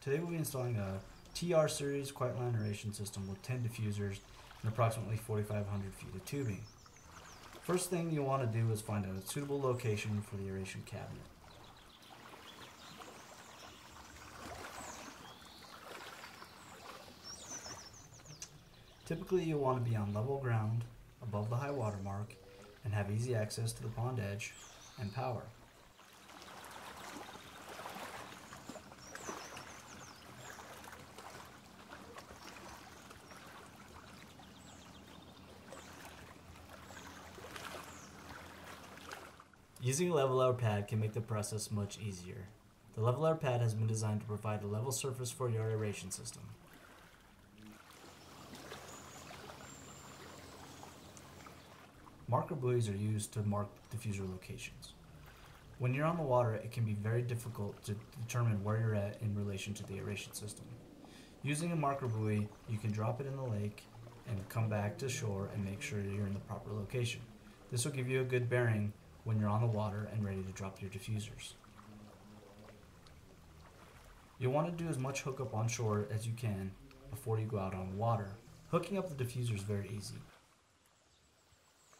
Today we'll be installing a TR series quiet line aeration system with 10 diffusers and approximately 4,500 feet of tubing. First thing you'll want to do is find a suitable location for the aeration cabinet. Typically you'll want to be on level ground above the high water mark and have easy access to the pond edge and power. Using a level leveler pad can make the process much easier. The level leveler pad has been designed to provide a level surface for your aeration system. Marker buoys are used to mark diffuser locations. When you're on the water, it can be very difficult to determine where you're at in relation to the aeration system. Using a marker buoy, you can drop it in the lake and come back to shore and make sure you're in the proper location. This will give you a good bearing when you're on the water and ready to drop your diffusers. You'll want to do as much hookup on shore as you can before you go out on water. Hooking up the diffuser is very easy.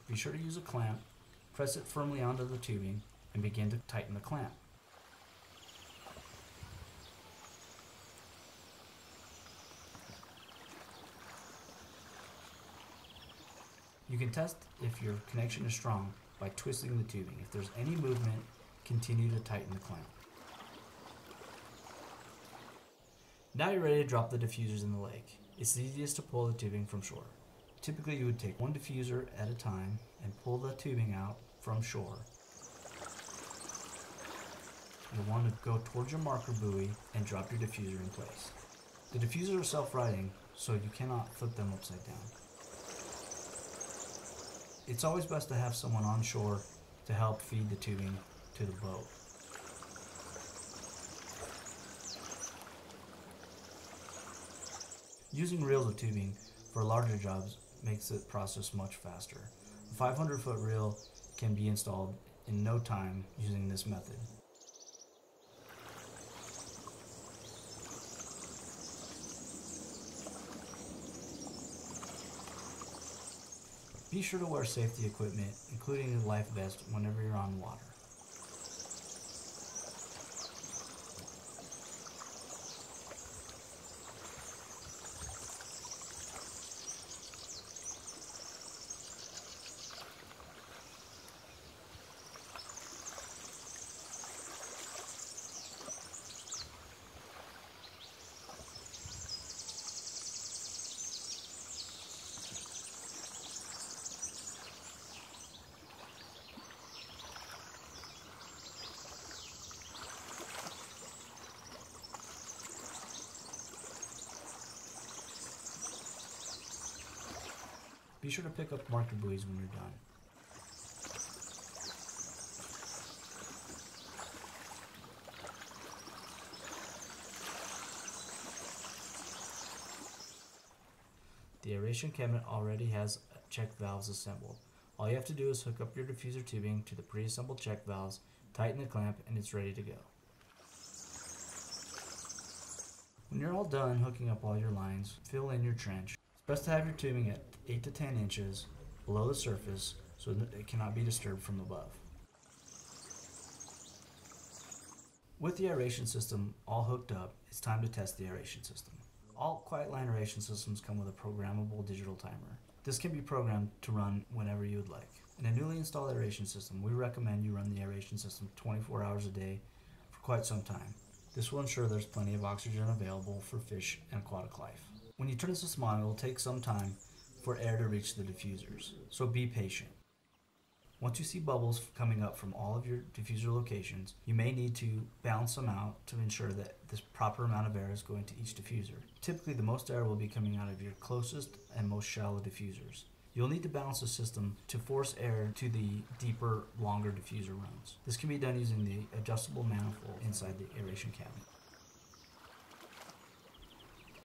Be sure to use a clamp, press it firmly onto the tubing, and begin to tighten the clamp. You can test if your connection is strong by twisting the tubing. If there's any movement, continue to tighten the clamp. Now you're ready to drop the diffusers in the lake. It's easiest to pull the tubing from shore. Typically you would take one diffuser at a time and pull the tubing out from shore. You'll want to go towards your marker buoy and drop your diffuser in place. The diffusers are self-righting, so you cannot flip them upside down. It's always best to have someone on shore to help feed the tubing to the boat. Using reels of tubing for larger jobs makes the process much faster. A 500 foot reel can be installed in no time using this method. Be sure to wear safety equipment, including a life vest, whenever you're on water. Be sure to pick up marker buoys when you're done. The aeration cabinet already has check valves assembled. All you have to do is hook up your diffuser tubing to the pre-assembled check valves, tighten the clamp, and it's ready to go. When you're all done hooking up all your lines, fill in your trench. Best to have your tubing at 8 to 10 inches below the surface so that it cannot be disturbed from above. With the aeration system all hooked up, it's time to test the aeration system. All quiet line aeration systems come with a programmable digital timer. This can be programmed to run whenever you would like. In a newly installed aeration system, we recommend you run the aeration system 24 hours a day for quite some time. This will ensure there's plenty of oxygen available for fish and aquatic life. When you turn this system on, it will take some time for air to reach the diffusers, so be patient. Once you see bubbles coming up from all of your diffuser locations, you may need to balance them out to ensure that this proper amount of air is going to each diffuser. Typically, the most air will be coming out of your closest and most shallow diffusers. You'll need to balance the system to force air to the deeper, longer diffuser runs. This can be done using the adjustable manifold inside the aeration cabinet.